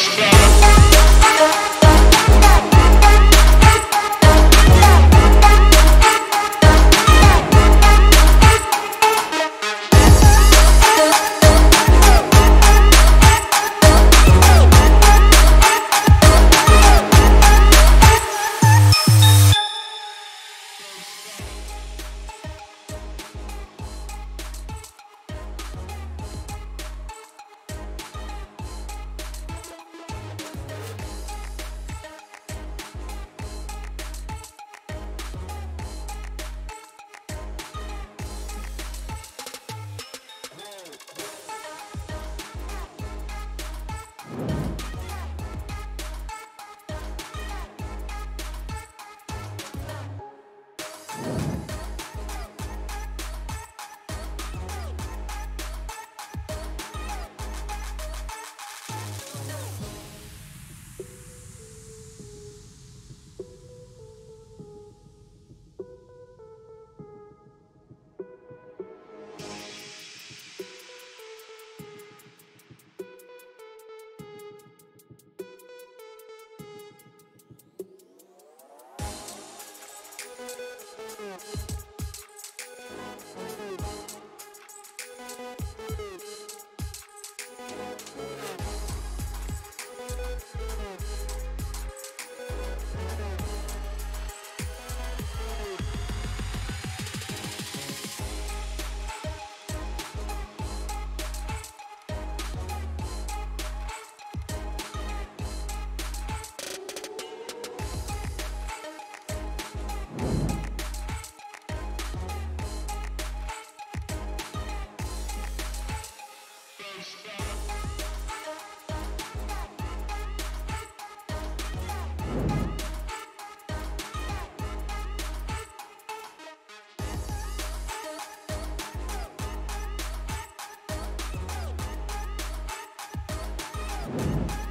Yeah. you